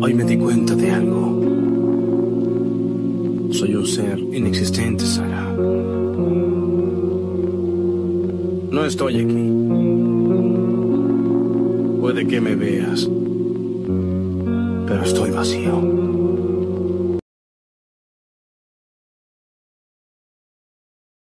Hoy me di cuenta de algo. Soy un ser inexistente, Sara. No estoy aquí. Puede que me veas, pero estoy vacío.